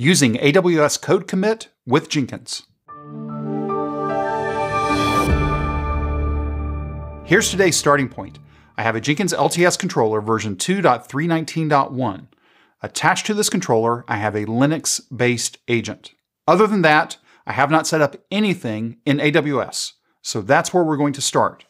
using AWS Code Commit with Jenkins. Here's today's starting point. I have a Jenkins LTS controller version 2.319.1. Attached to this controller, I have a Linux-based agent. Other than that, I have not set up anything in AWS. So that's where we're going to start.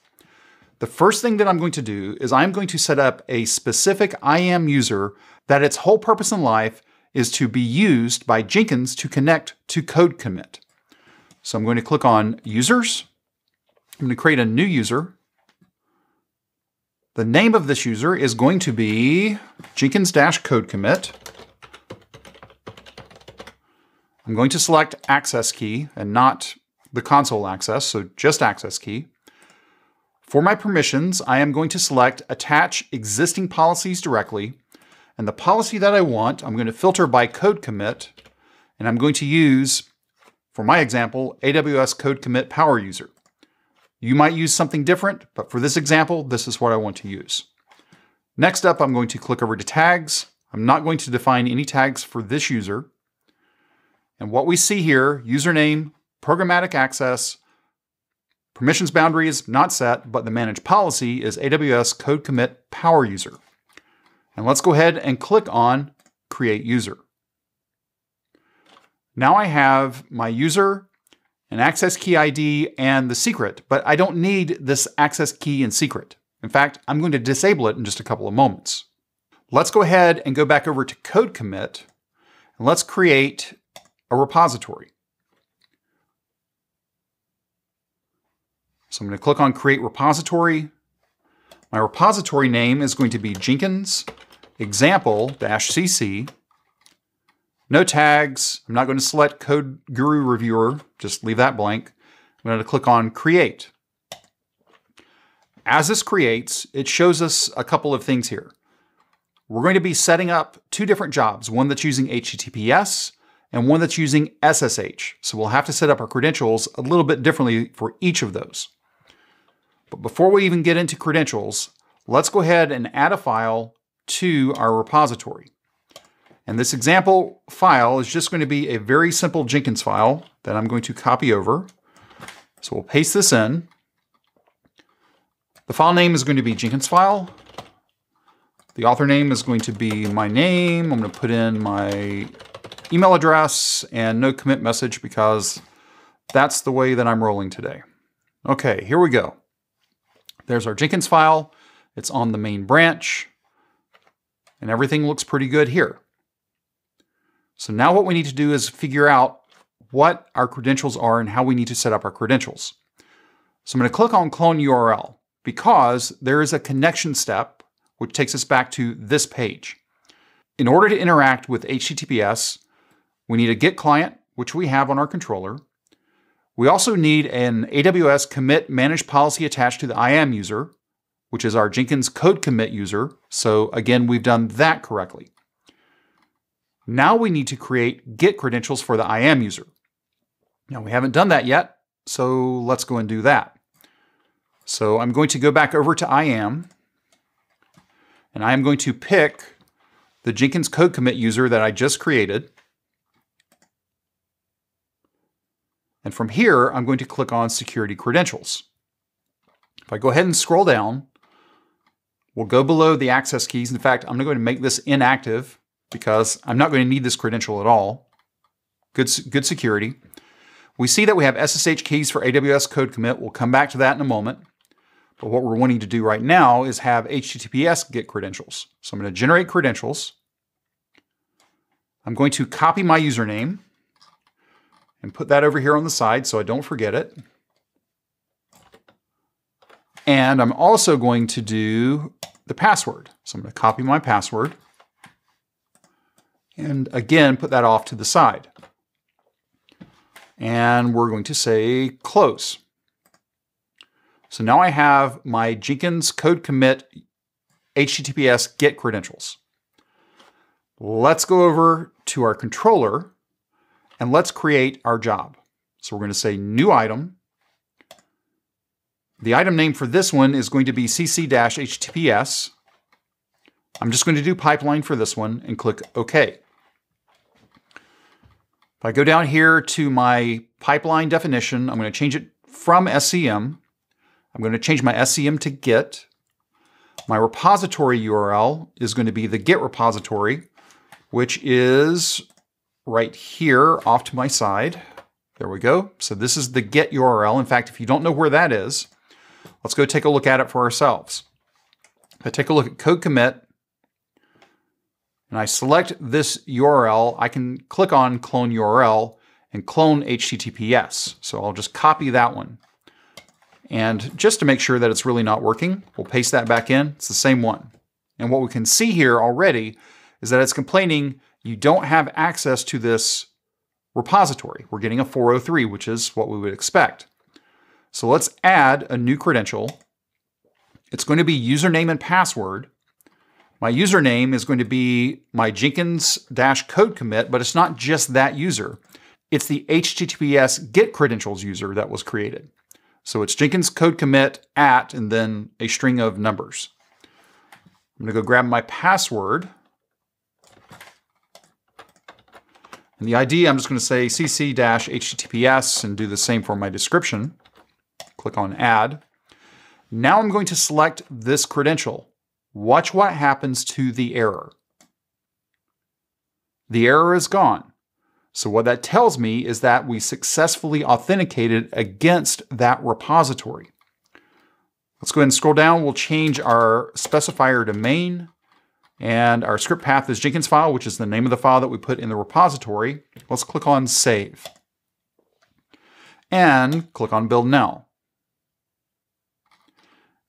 The first thing that I'm going to do is I'm going to set up a specific IAM user that its whole purpose in life is to be used by Jenkins to connect to code commit. So I'm going to click on users. I'm going to create a new user. The name of this user is going to be Jenkins-code commit. I'm going to select access key and not the console access, so just access key. For my permissions, I am going to select attach existing policies directly. And the policy that I want, I'm going to filter by code commit. And I'm going to use, for my example, AWS code commit power user. You might use something different, but for this example, this is what I want to use. Next up, I'm going to click over to tags. I'm not going to define any tags for this user. And what we see here, username, programmatic access, permissions boundary is not set, but the managed policy is AWS code commit power user. And let's go ahead and click on create user. Now I have my user, an access key ID, and the secret, but I don't need this access key and secret. In fact, I'm going to disable it in just a couple of moments. Let's go ahead and go back over to code commit, and let's create a repository. So I'm going to click on Create Repository. My repository name is going to be Jenkins example-cc. No tags. I'm not going to select Code Guru Reviewer. Just leave that blank. I'm going to click on Create. As this creates, it shows us a couple of things here. We're going to be setting up two different jobs, one that's using HTTPS and one that's using SSH. So we'll have to set up our credentials a little bit differently for each of those. But before we even get into credentials, let's go ahead and add a file to our repository. And this example file is just going to be a very simple Jenkins file that I'm going to copy over. So we'll paste this in. The file name is going to be Jenkins file. The author name is going to be my name. I'm going to put in my email address and no commit message because that's the way that I'm rolling today. Okay, here we go. There's our Jenkins file. It's on the main branch. And everything looks pretty good here. So now what we need to do is figure out what our credentials are and how we need to set up our credentials. So I'm going to click on Clone URL because there is a connection step which takes us back to this page. In order to interact with HTTPS, we need a Git client, which we have on our controller. We also need an AWS commit managed policy attached to the IAM user, which is our Jenkins code commit user. So again, we've done that correctly. Now we need to create Git credentials for the IAM user. Now we haven't done that yet, so let's go and do that. So I'm going to go back over to IAM, and I am going to pick the Jenkins code commit user that I just created. And from here, I'm going to click on Security Credentials. If I go ahead and scroll down, we'll go below the access keys. In fact, I'm going to make this inactive because I'm not going to need this credential at all. Good, good security. We see that we have SSH keys for AWS code commit. We'll come back to that in a moment. But what we're wanting to do right now is have HTTPS Git credentials. So I'm going to generate credentials. I'm going to copy my username and put that over here on the side so I don't forget it. And I'm also going to do the password. So I'm going to copy my password and again put that off to the side. And we're going to say close. So now I have my Jenkins code commit HTTPS Git credentials. Let's go over to our controller and let's create our job. So we're going to say new item. The item name for this one is going to be cc-https. I'm just going to do pipeline for this one and click OK. If I go down here to my pipeline definition, I'm going to change it from SCM. I'm going to change my SCM to Git. My repository URL is going to be the Git repository, which is right here off to my side. There we go. So this is the Git URL. In fact, if you don't know where that is, let's go take a look at it for ourselves. I take a look at code commit, and I select this URL, I can click on clone URL and clone HTTPS. So I'll just copy that one. And just to make sure that it's really not working, we'll paste that back in. It's the same one. And what we can see here already is that it's complaining you don't have access to this repository. We're getting a 403, which is what we would expect. So let's add a new credential. It's going to be username and password. My username is going to be my Jenkins-code commit, but it's not just that user. It's the HTTPS Git credentials user that was created. So it's Jenkins code commit at and then a string of numbers. I'm going to go grab my password. And the ID, I'm just going to say cc-https and do the same for my description. Click on add. Now I'm going to select this credential. Watch what happens to the error. The error is gone. So what that tells me is that we successfully authenticated against that repository. Let's go ahead and scroll down. We'll change our specifier to main. And our script path is Jenkins file, which is the name of the file that we put in the repository. Let's click on Save. And click on Build Now.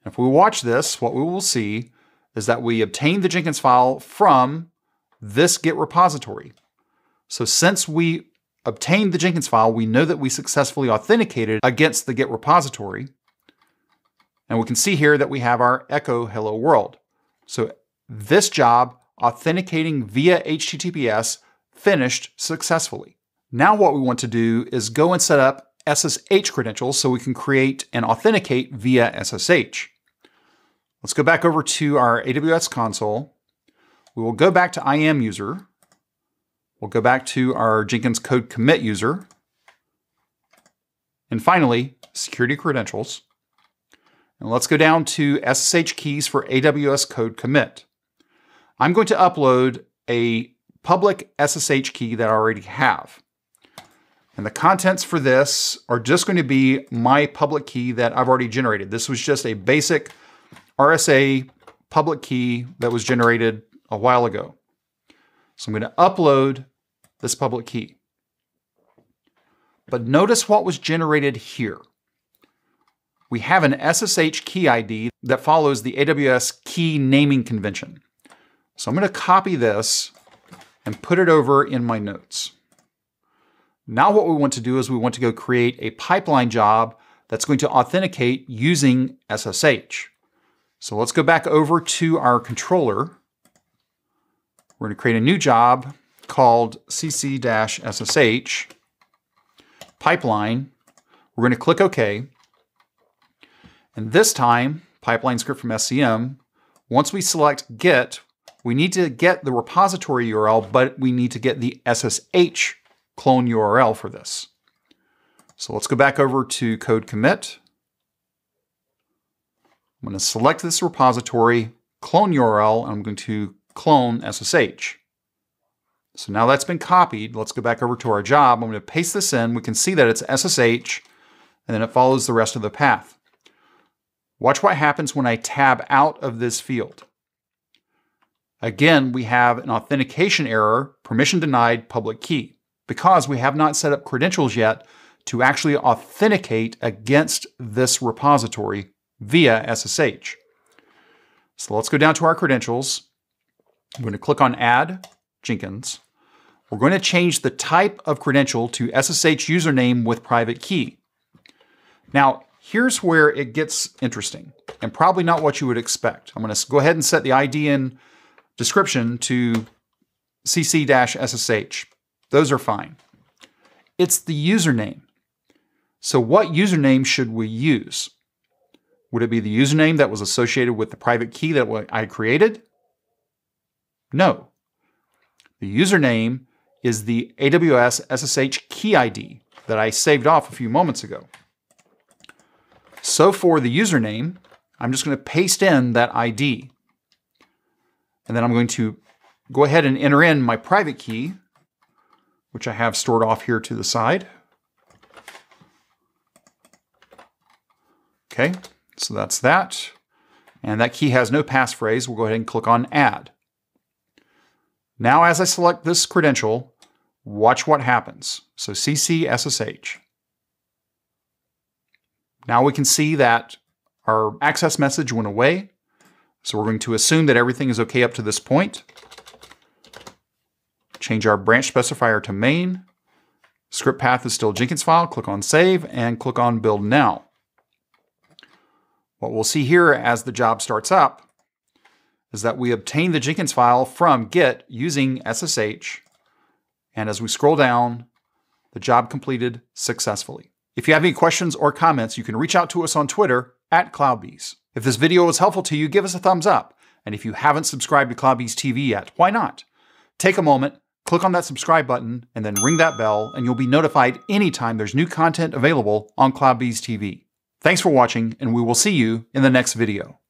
If we watch this, what we will see is that we obtained the Jenkins file from this Git repository. So since we obtained the Jenkins file, we know that we successfully authenticated against the Git repository. And we can see here that we have our echo hello world. So this job, authenticating via HTTPS, finished successfully. Now what we want to do is go and set up SSH credentials so we can create and authenticate via SSH. Let's go back over to our AWS console. We will go back to IAM user. We'll go back to our Jenkins code commit user. And finally, security credentials. And let's go down to SSH keys for AWS code commit. I'm going to upload a public SSH key that I already have. And the contents for this are just going to be my public key that I've already generated. This was just a basic RSA public key that was generated a while ago. So I'm going to upload this public key. But notice what was generated here. We have an SSH key ID that follows the AWS key naming convention. So I'm going to copy this and put it over in my notes. Now what we want to do is we want to go create a pipeline job that's going to authenticate using SSH. So let's go back over to our controller. We're going to create a new job called cc-ssh pipeline. We're going to click OK. And this time, pipeline script from SCM, once we select Git, we need to get the repository URL, but we need to get the SSH clone URL for this. So let's go back over to code commit. I'm going to select this repository, clone URL, and I'm going to clone SSH. So now that's been copied. Let's go back over to our job. I'm going to paste this in. We can see that it's SSH, and then it follows the rest of the path. Watch what happens when I tab out of this field. Again, we have an authentication error, permission denied, public key, because we have not set up credentials yet to actually authenticate against this repository via SSH. So let's go down to our credentials. I'm going to click on Add Jenkins. We're going to change the type of credential to SSH username with private key. Now, here's where it gets interesting and probably not what you would expect. I'm going to go ahead and set the ID and description to cc-ssh. Those are fine. It's the username. So what username should we use? Would it be the username that was associated with the private key that I created? No. The username is the AWS SSH key ID that I saved off a few moments ago. So for the username, I'm just going to paste in that ID. And then I'm going to go ahead and enter in my private key, which I have stored off here to the side. Okay, so that's that. And that key has no passphrase. We'll go ahead and click on Add. Now, as I select this credential, watch what happens. So CC SSH. Now we can see that our access message went away. So we're going to assume that everything is okay up to this point. Change our branch specifier to main. Script path is still Jenkins file. Click on Save and click on Build Now. What we'll see here as the job starts up is that we obtain the Jenkins file from Git using SSH. And as we scroll down, the job completed successfully. If you have any questions or comments, you can reach out to us on Twitter at CloudBees. If this video was helpful to you, give us a thumbs up. And if you haven't subscribed to CloudBees TV yet, why not? Take a moment, click on that subscribe button, and then ring that bell, and you'll be notified anytime there's new content available on CloudBees TV. Thanks for watching, and we will see you in the next video.